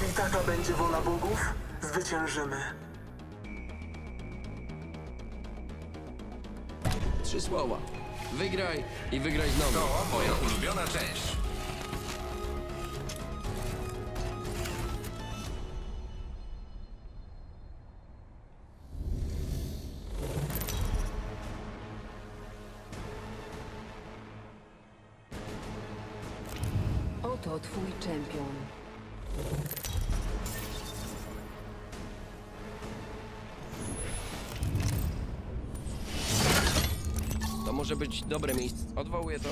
Jeśli taka będzie wola bogów, zwyciężymy. Trzy słowa. Wygraj i wygraj znowu. To moja ulubiona część. Oto twój czempion. Może być dobre miejsce. Odwołuję to.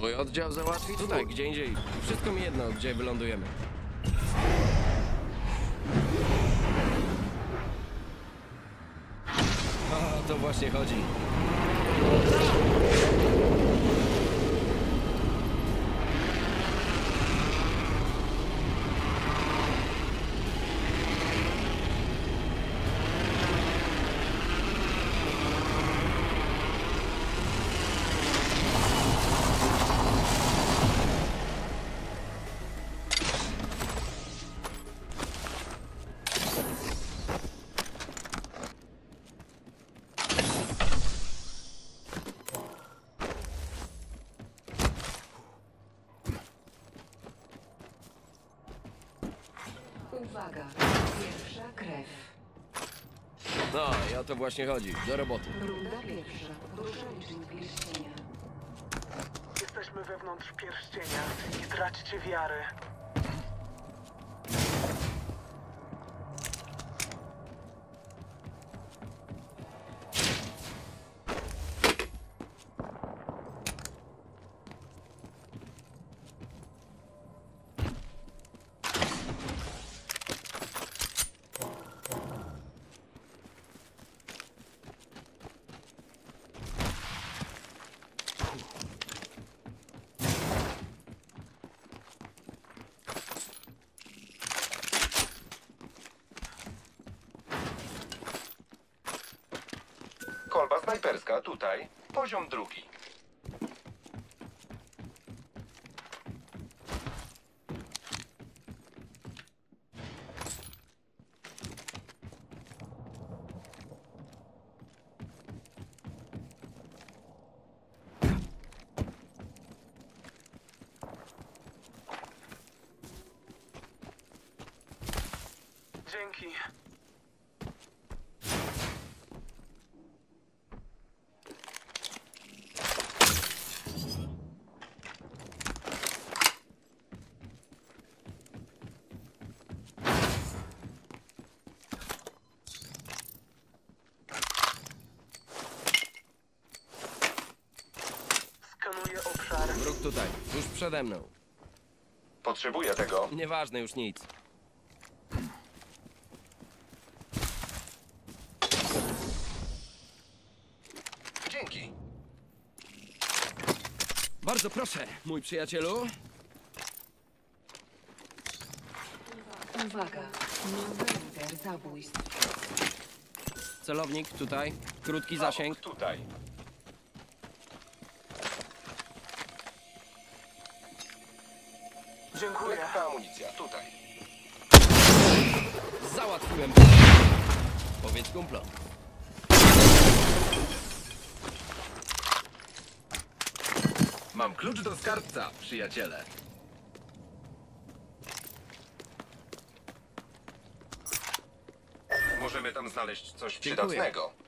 Mój oddział załatwi tutaj, gdzie indziej. Wszystko mi jedno, gdzie wylądujemy. O, to właśnie chodzi. Uwaga, pierwsza krew. No i o to właśnie chodzi. Do roboty. Runda pierwsza. Różanicznik pierścienia. Jesteśmy wewnątrz pierścienia. Nie traćcie wiary. Snajperska tutaj. Poziom drugi. Dzięki. Skanuję Wróg tutaj, już przede mną. Potrzebuję tego. Nieważne już nic. Dzięki. Bardzo proszę, mój przyjacielu. Uwaga, nowy lider zabójstw. Celownik tutaj. Krótki zasięg. Tutaj. Dziękuję. Lekka amunicja. Tutaj. Załatwiłem. Powiedz kumplom. Mam klucz do skarbca, przyjaciele. Możemy tam znaleźć coś Dziękuję. przydatnego.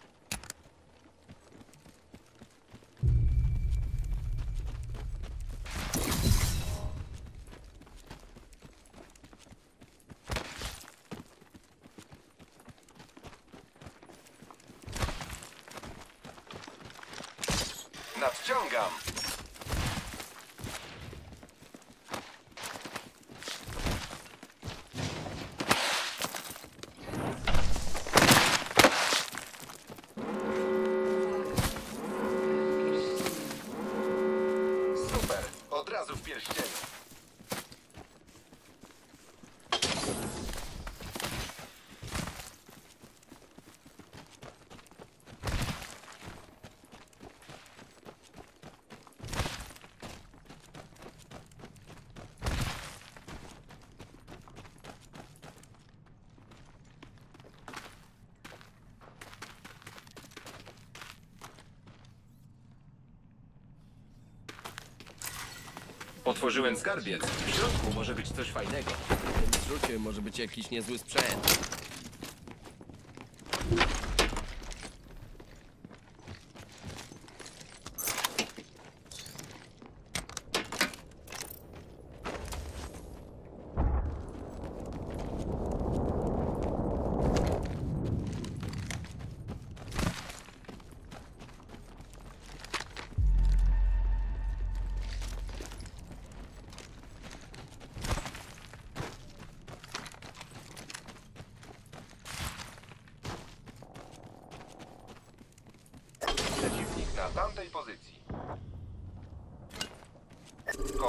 Otworzyłem skarbiec. W środku może być coś fajnego. W tym zrzucie może być jakiś niezły sprzęt.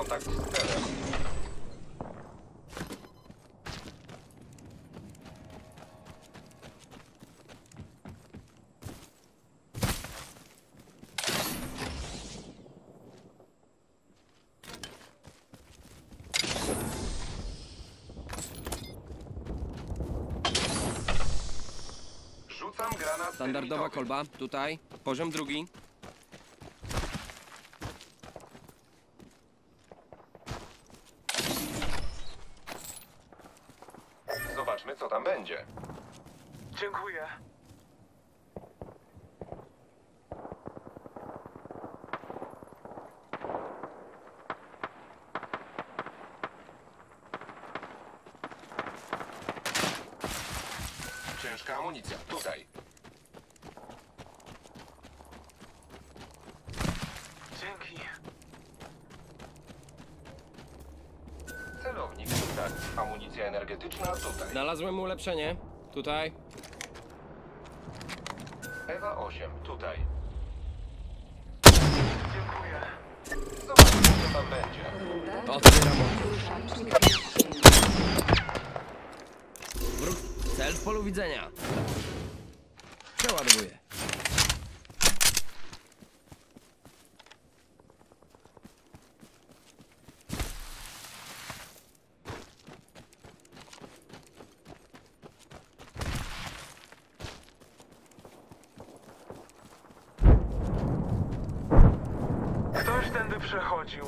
Kontakt z celem. Standardowa kolba, tutaj. Poziom drugi. Zobaczmy, co tam będzie. Dziękuję. Ciężka amunicja. Tutaj. Dzięki. Celownik tutaj. Amunicja energetyczna tutaj. Znalazłem ulepszenie. Tutaj. Ewa 8 tutaj. Dziękuję. Zobaczmy, co tam będzie. Otwieram. Wróg. Cel w polu widzenia. Przeładowuję. Ktoś przechodził.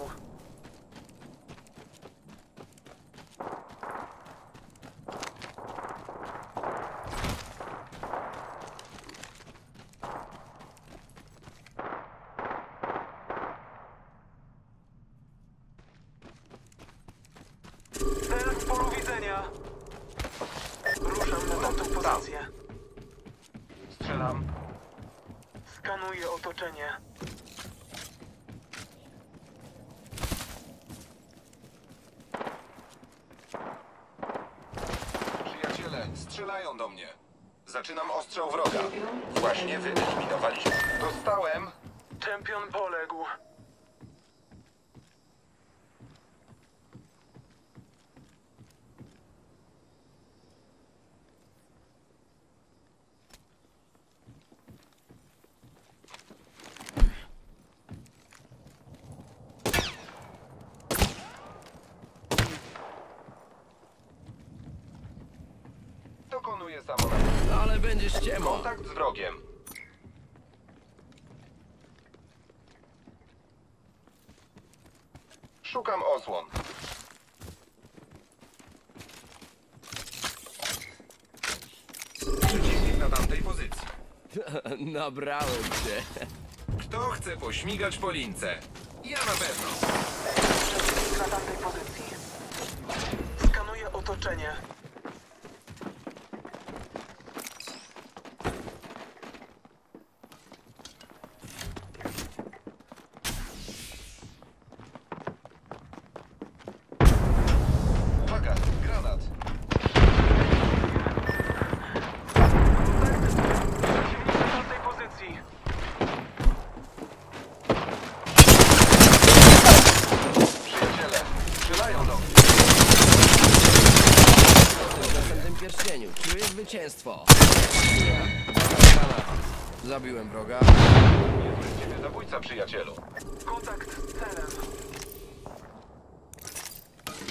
Cel w polu widzenia. Ruszam na tamtą pozycję. Strzelam. Skanuję otoczenie. Przyjaciele, strzelają do mnie. Zaczynam ostrzał wroga. Właśnie wyeliminowaliśmy. Dostałem. Czempion poległ. Dokonuję samonawigacji. Ale będzie ściemo. Kontakt z wrogiem. Szukam osłon. Przeciwnik na tamtej pozycji. Nabrałem cię. Kto chce pośmigać po lince? Ja na pewno. Przeciwnik na tamtej pozycji. Skanuję otoczenie. Uwaga, granat. Przeciwnik na tamtej pozycji. Przyjaciele, strzelają do mnie. W następnym pierścieniu. Czuję zwycięstwo. Zabiłem wroga. Ciebie zabójca, przyjacielu. Kontakt z celem.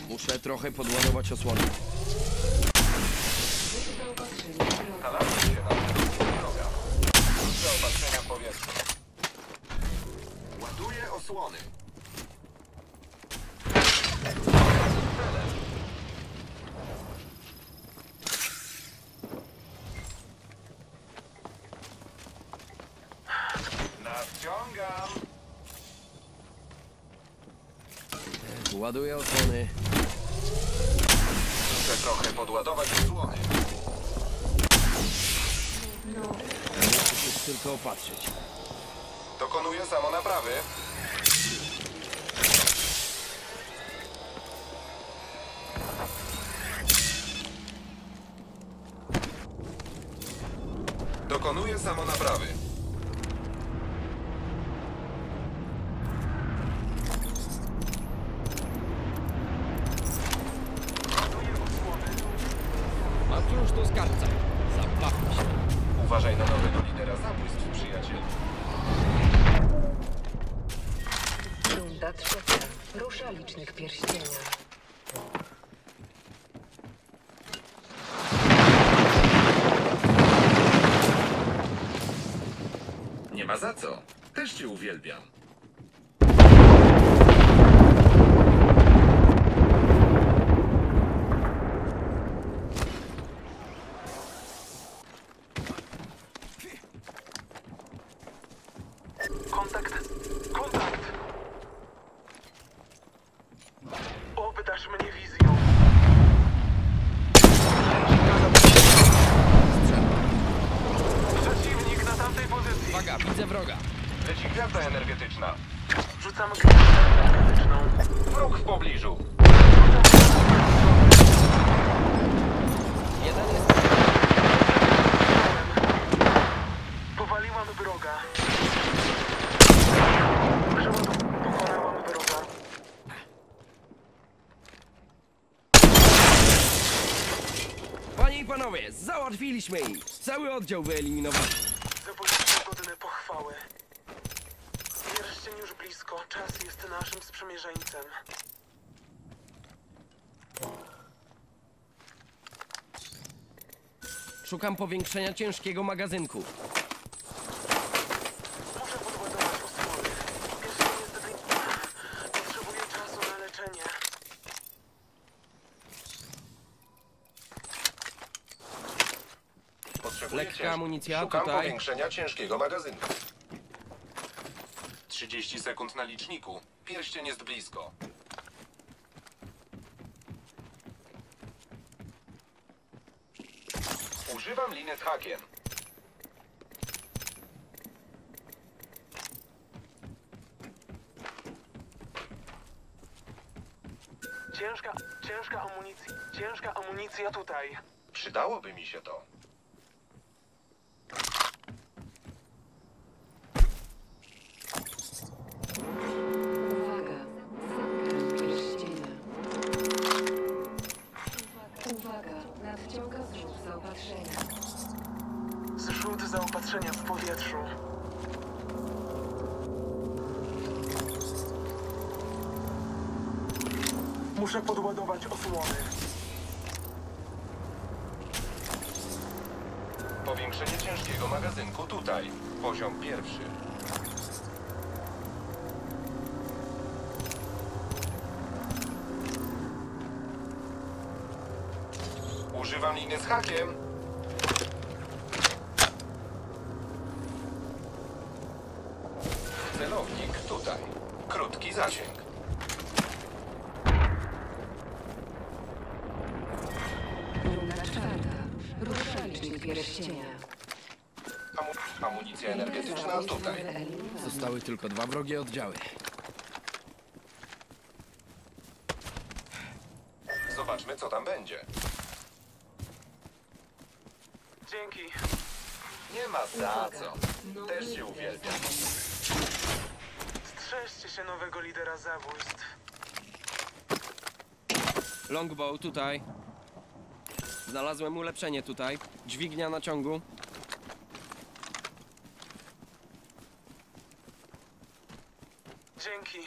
Muszę trochę podładować osłony. Ładuję osłony. Muszę trochę podładować osłony. Muszę się tylko opatrzyć. Dokonuję samonaprawy. Dokonuję samonaprawy. Ma za co. Też cię uwielbiam. Kontakt. Kontakt! Obdasz mnie wizją. Przeciwnik na tamtej pozycji. Uwaga, widzę wroga. Leci gwiazda energetyczna. Rzucam granatę energetyczną. Wróg w pobliżu. Jeden jest... Powaliłam wroga. Przeładów. Pokonałam wroga. Panie i panowie, załatwiliśmy ich. Cały oddział wyeliminowany. Zabójstwo godne pochwały. Pierścień już blisko. Czas jest naszym sprzymierzeńcem. Szukam powiększenia ciężkiego magazynku. Muszę podładować osłony. Pierścień niestety... Potrzebuję czasu na leczenie. Potrzebuję Lekka amunicja Szukam tutaj. powiększenia ciężkiego magazynku. 30 sekund na liczniku. Pierścień jest blisko. Używam liny z hakiem. Ciężka, ciężka amunicja. Ciężka amunicja tutaj. Przydałoby mi się to. Powiększenie ciężkiego magazynku tutaj. Poziom pierwszy. Używam liny z hakiem. Celownik tutaj. Krótki zasięg. Pierścienia. Amu- amunicja energetyczna tutaj. Zostały tylko dwa wrogie oddziały. Zobaczmy, co tam będzie. Dzięki. Nie ma za co. Też się uwielbiam. Strzeżcie się nowego lidera zabójstw. Longbow tutaj. Znalazłem ulepszenie tutaj. Dźwignia na ciągu. Dzięki.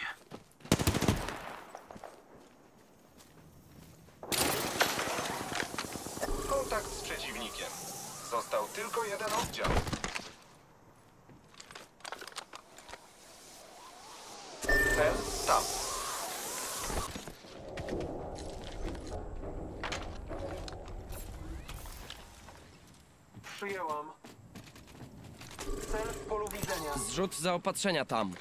Kontakt z przeciwnikiem. Został tylko jeden oddział. Cel tam. Przyjęłam. Cel w polu widzenia. Zrzut zaopatrzenia tam.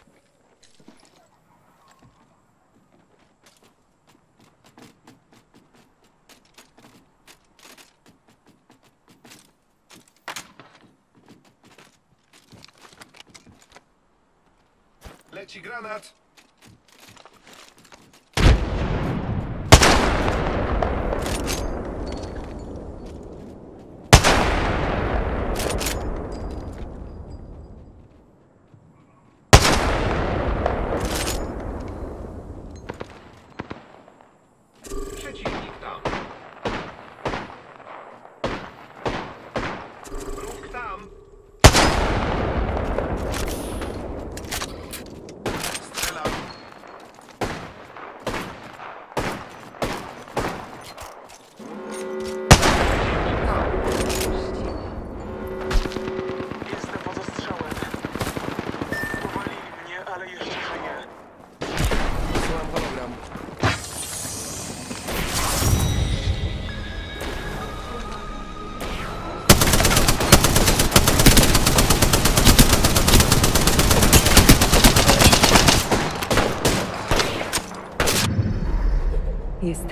Leci granat. Przeciwnik tam. Wróg tam. Strzelam. Pierścienia. Jestem pod ostrzałem. Powalili mnie, ale jeszcze żyję. Wysyłam hologram.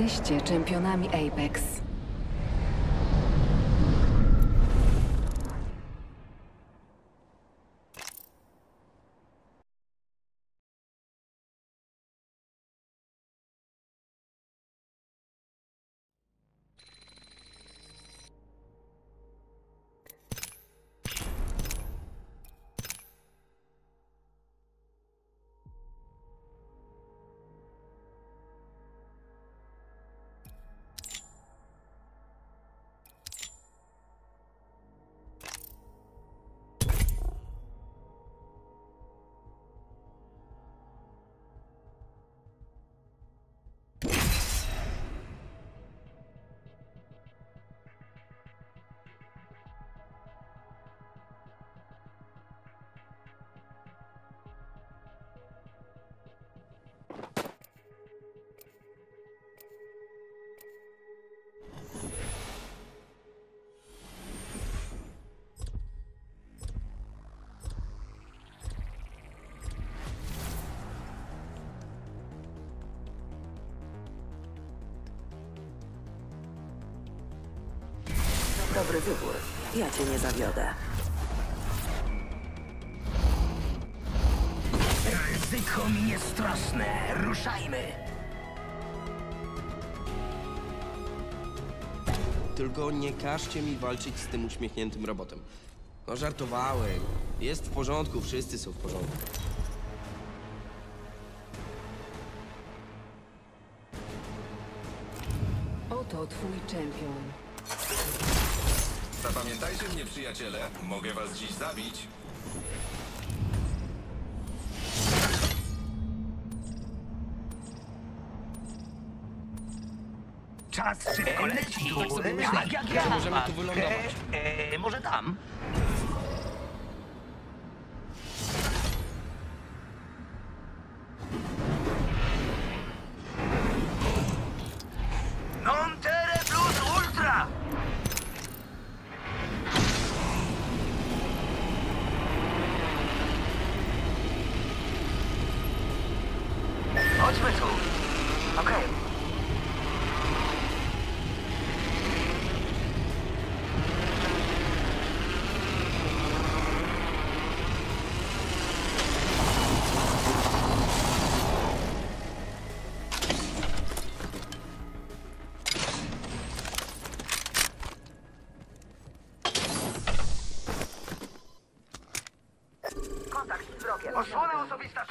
Jesteście czempionami Apex. Dobry wybór. Ja cię nie zawiodę. Ryzyko mi jest straszne. Ruszajmy! Tylko nie każcie mi walczyć z tym uśmiechniętym robotem. No żartowałem. Jest w porządku, wszyscy są w porządku. Oto twój czempion. Zapamiętajcie mnie, przyjaciele. Mogę was dziś zabić. Czas szybko leci. tak sobie myślę, Tak jak że ja. możemy tu wylądować. E, e, może tam?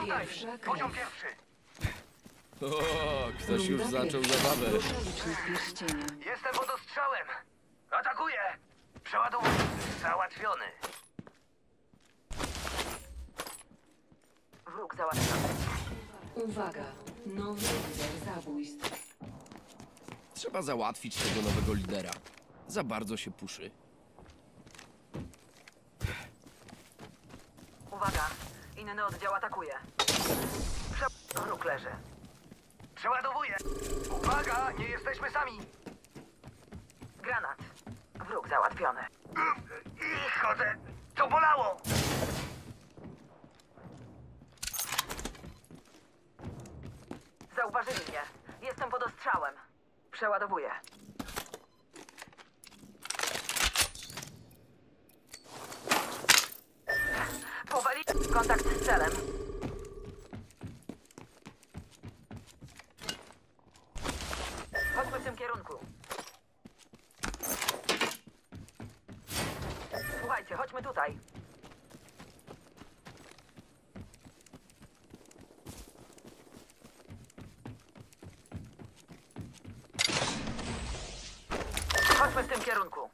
Tutaj. Pierwsza krew. Poziom pierwszy. O, ktoś już Runda zaczął pierwsza. zabawę. Jestem pod ostrzałem. Atakuję. Przeładowuję. Załatwiony. Wróg załatwiony. Uwaga! Nowy lider zabójstw. Trzeba załatwić tego nowego lidera. Za bardzo się puszy. Uwaga. Inny oddział atakuje. Prze... Wróg leży. Przeładowuję. Uwaga, nie jesteśmy sami. Granat. Wróg załatwiony. I chodzę. To bolało! Zauważyli mnie. Jestem pod ostrzałem. Przeładowuję. Kontakt z celem. Chodźmy w tym kierunku. Słuchajcie, chodźmy tutaj. Chodźmy w tym kierunku.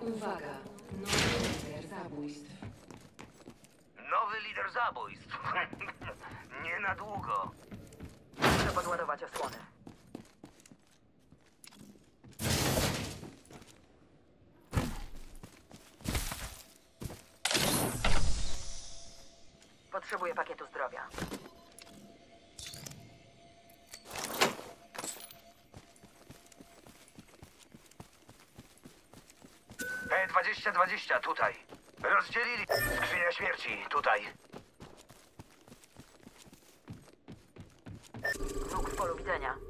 Uwaga, nowy lider zabójstw. Nowy lider zabójstw. Nie na długo. Muszę podładować osłony. Potrzebuję pakietu zdrowia. P2020 tutaj. Rozdzielili skrzynia śmierci tutaj. Wróg w polu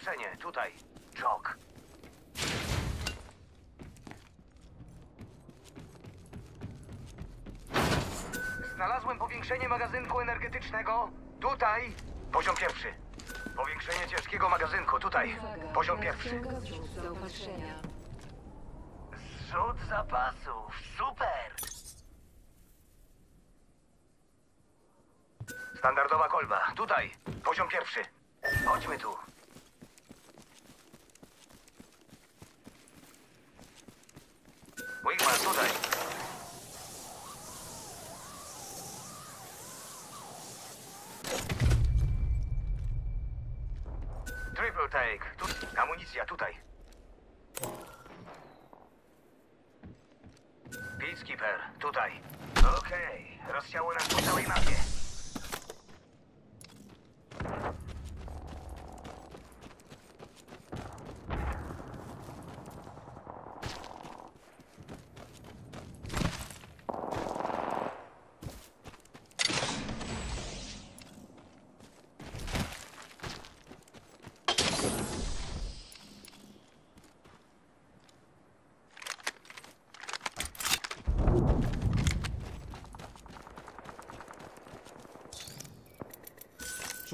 ulepszenie. Tutaj. Jok. Znalazłem powiększenie magazynku energetycznego. Tutaj. Poziom pierwszy. Powiększenie ciężkiego magazynku. Tutaj. Poziom pierwszy. zrzut. Zrzut zapasów. Super. Standardowa kolba. Tutaj. Poziom pierwszy. Chodźmy tu. Wigman, tutaj. Triple take. Tu... Amunicja, tutaj. Peacekeeper, tutaj. Okej, rozsiało nas po całej mapie.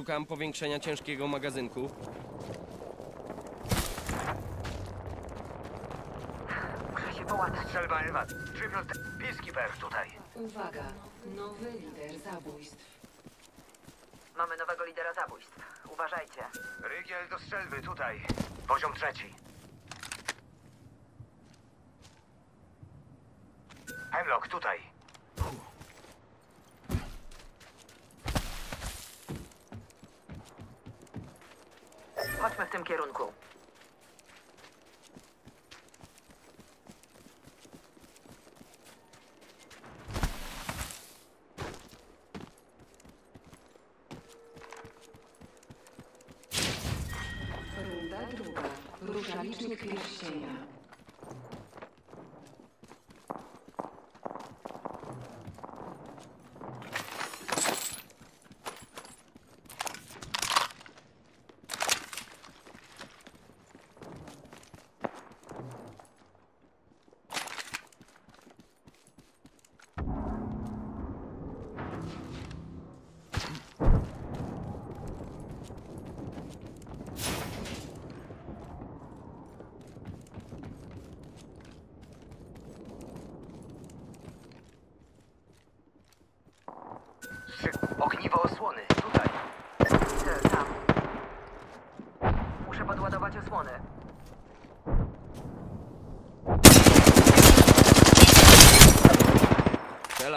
Szukam powiększenia ciężkiego magazynku. Muszę się połatać. Strzelba Ewa. Triple take. Peacekeeper, tutaj. Uwaga, nowy lider zabójstw. Mamy nowego lidera zabójstw. Uważajcie. Rygiel do strzelby, tutaj. Poziom trzeci. Hemlock, tutaj. Chodźmy w tym kierunku. Runda druga. Rusza licznik pierścienia. Ogniwo osłony, tutaj. Cel tam. Muszę podładować osłony.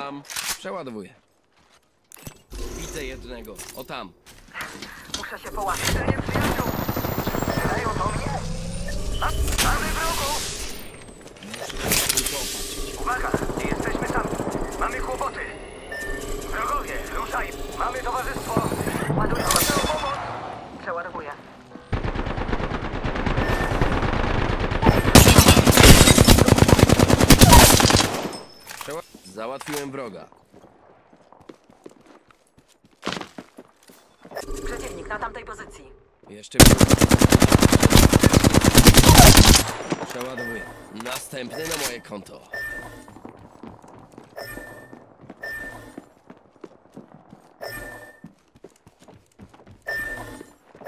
Strzelam. Przeładowuję. Widzę jednego. O tam. Muszę się połapać. Strzelają do mnie. A, mamy opatrzyć. Uwaga, nie jesteśmy sami. Mamy kłopoty. Wrogowie, ruszaj. Mamy towarzystwo. Ładuję Proszę o pomoc. Przeładowuję. Załatwiłem wroga. Przeciwnik na tamtej pozycji. Jeszcze. Przeładowuję. Następny na moje konto.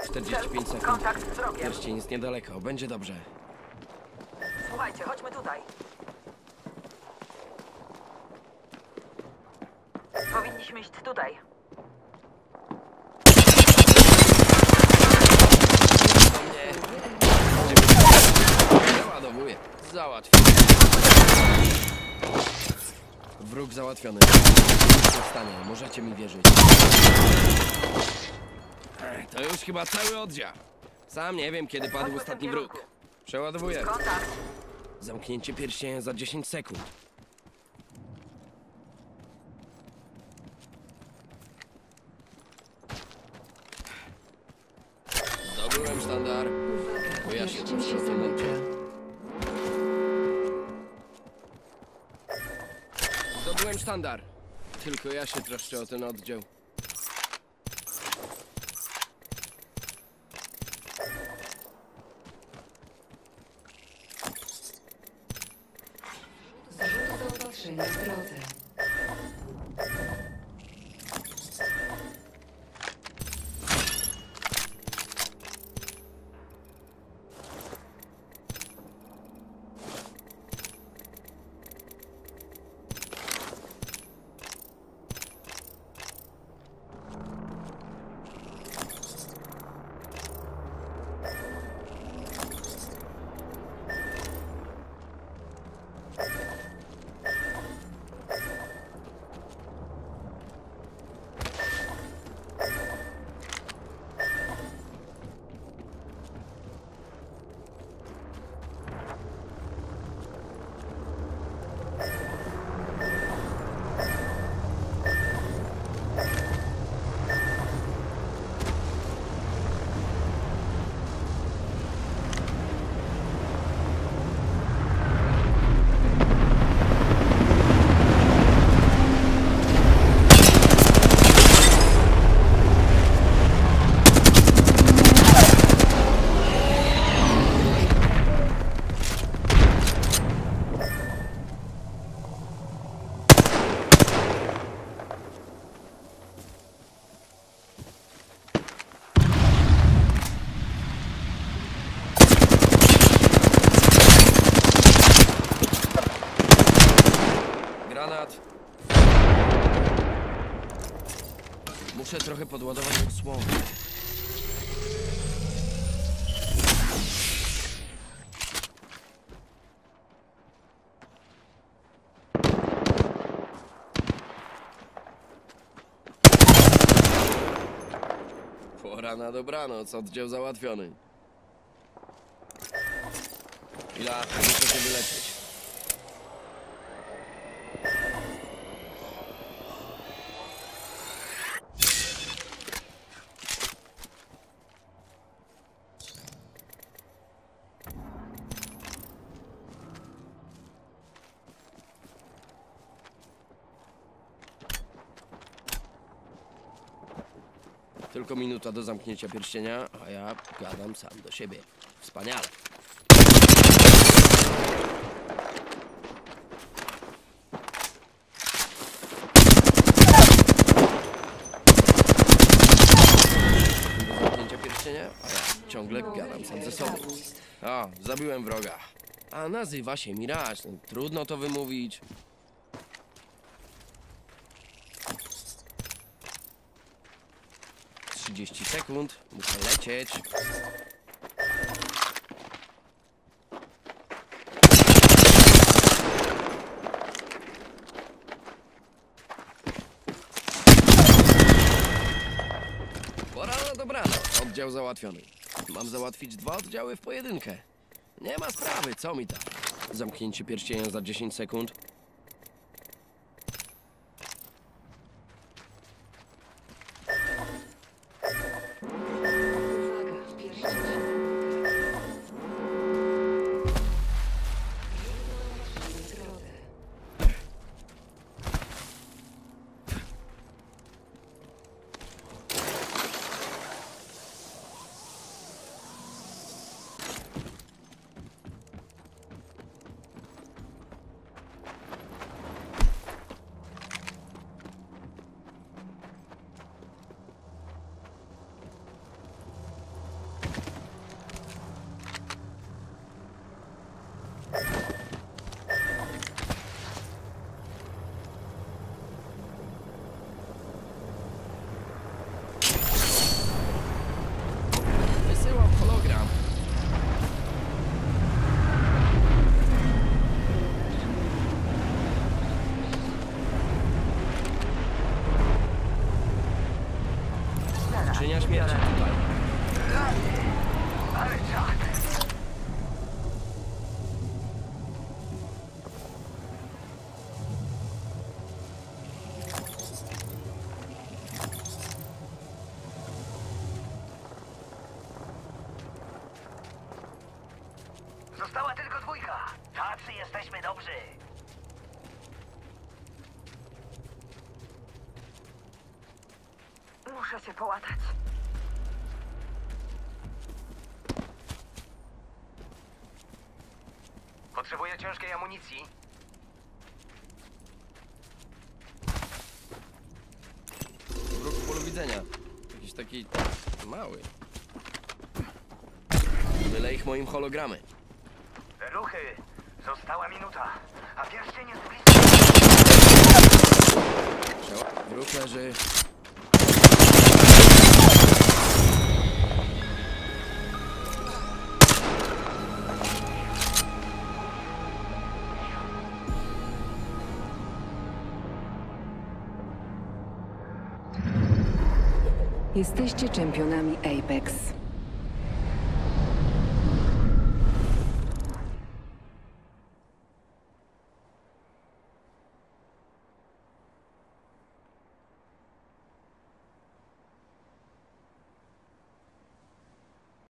Czterdzieści pięć sekund. Kontakt z wrogiem. Pierścień jest niedaleko. Będzie dobrze. Słuchajcie, chodźmy tutaj. Powinniśmy iść tutaj. Przeładowuję. Załatwiony. Wróg załatwiony. Nie stanie. Możecie mi wierzyć. To już chyba cały oddział. Sam nie wiem, kiedy padł Chodźmy w tym ostatni kierunku. wróg. Przeładowuję. Kontakt. Zamknięcie pierścienia za 10 sekund. Uwaga, Bo ja się zamyka. oddział. Zdobyłem sztandar. Tylko ja się troszczę o ten oddział. Zrzut zaopatrzenia w drodze. Granat. Muszę trochę podładować osłonę. Pora na dobranoc, oddział załatwiony. Chwila, muszę się wyleczyć. Tylko minuta do zamknięcia pierścienia, a ja gadam sam do siebie. Wspaniale. Do zamknięcia pierścienia, a ja ciągle gadam sam ze sobą. O, zabiłem wroga. A nazywa się Mirage. No, trudno to wymówić. Trzydzieści sekund. Muszę lecieć. Pora na dobranoc. Oddział załatwiony. Mam załatwić dwa oddziały w pojedynkę. Nie ma sprawy, co mi tam? Zamknięcie pierścienia za 10 sekund. Muszę się połatać. Potrzebuję ciężkiej amunicji. Wróg w polu widzenia. Jakiś taki mały. Wylej ich moim hologramem. Ruchy. Została minuta. A pierścień jest blisko. Wróg leży. Jesteście czempionami Apex.